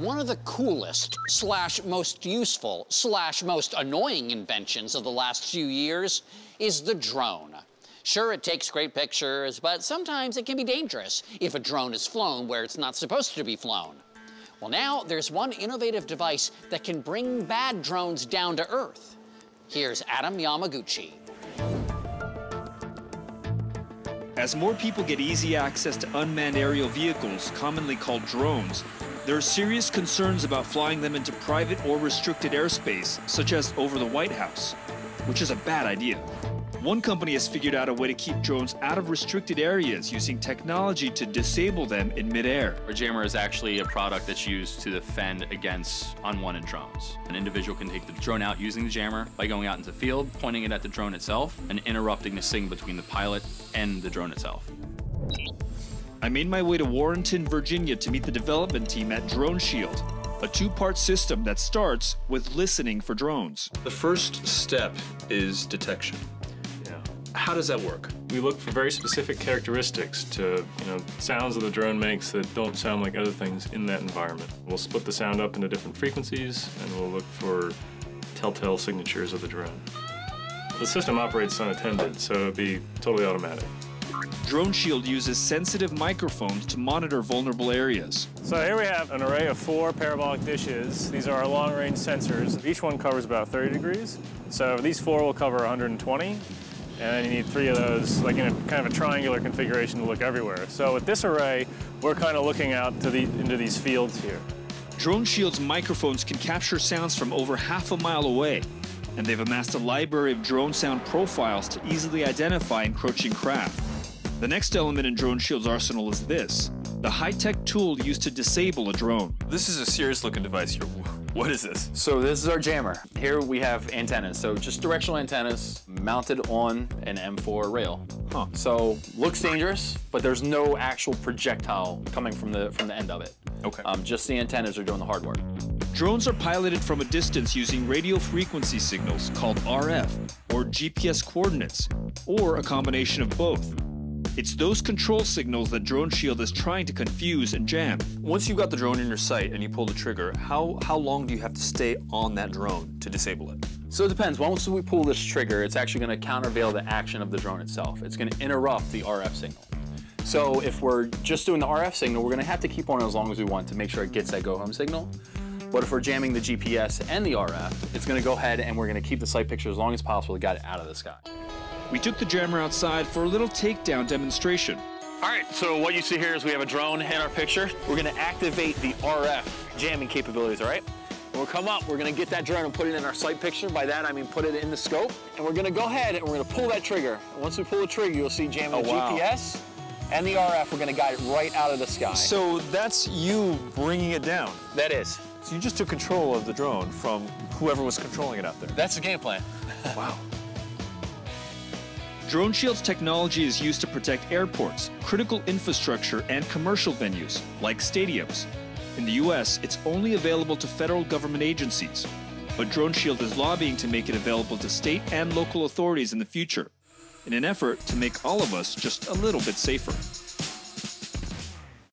One of the coolest, slash most useful, slash most annoying inventions of the last few years is the drone. Sure, it takes great pictures, but sometimes it can be dangerous if a drone is flown where it's not supposed to be flown. Well, now there's one innovative device that can bring bad drones down to earth. Here's Adam Yamaguchi. As more people get easy access to unmanned aerial vehicles, commonly called drones, there are serious concerns about flying them into private or restricted airspace, such as over the White House, which is a bad idea. One company has figured out a way to keep drones out of restricted areas using technology to disable them in midair. A jammer is actually a product that's used to defend against unwanted drones. An individual can take the drone out using the jammer by going out into the field, pointing it at the drone itself, and interrupting the signal between the pilot and the drone itself. I made my way to Warrenton, Virginia to meet the development team at Drone Shield, a two-part system that starts with listening for drones. The first step is detection. Yeah. How does that work? We look for very specific characteristics to, you know, sounds that the drone makes that don't sound like other things in that environment. We'll split the sound up into different frequencies and we'll look for telltale signatures of the drone. The system operates unattended, so it'll be totally automatic. Drone Shield uses sensitive microphones to monitor vulnerable areas. So here we have an array of four parabolic dishes. These are our long-range sensors. Each one covers about 30 degrees. So these four will cover 120. And then you need three of those, like in a kind of a triangular configuration to look everywhere. So with this array, we're kind of looking out to the, into these fields here. Drone Shield's microphones can capture sounds from over half a mile away, and they've amassed a library of drone sound profiles to easily identify encroaching craft. The next element in Drone Shield's arsenal is this the high tech tool used to disable a drone. This is a serious looking device here. What is this? So this is our jammer. Here we have antennas. So just directional antennas mounted on an M4 rail. Huh. So looks dangerous, but there's no actual projectile coming from the from the end of it. Okay. Um, just the antennas are doing the hard work. Drones are piloted from a distance using radio frequency signals called RF, or GPS coordinates, or a combination of both. It's those control signals that Drone Shield is trying to confuse and jam. Once you've got the drone in your sight and you pull the trigger, how, how long do you have to stay on that drone to disable it? So it depends. Once we pull this trigger, it's actually going to countervail the action of the drone itself. It's going to interrupt the RF signal. So if we're just doing the RF signal, we're going to have to keep on as long as we want to make sure it gets that go home signal. But if we're jamming the GPS and the RF, it's going to go ahead and we're going to keep the sight picture as long as possible to get it out of the sky. We took the jammer outside for a little takedown demonstration. All right, so what you see here is we have a drone in our picture. We're gonna activate the RF jamming capabilities, all right? When we come up, we're gonna get that drone and put it in our sight picture. By that, I mean put it in the scope. And we're gonna go ahead and we're gonna pull that trigger. And once we pull the trigger, you'll see jamming oh, the Oh, wow. GPS and the RF. We're gonna guide it right out of the sky. So that's you bringing it down. that is. So you just took control of the drone from whoever was controlling it out there. That's the game plan. Wow. Drone Shield's technology is used to protect airports, critical infrastructure, and commercial venues, like stadiums. In the US, it's only available to federal government agencies. But Drone Shield is lobbying to make it available to state and local authorities in the future, in an effort to make all of us just a little bit safer.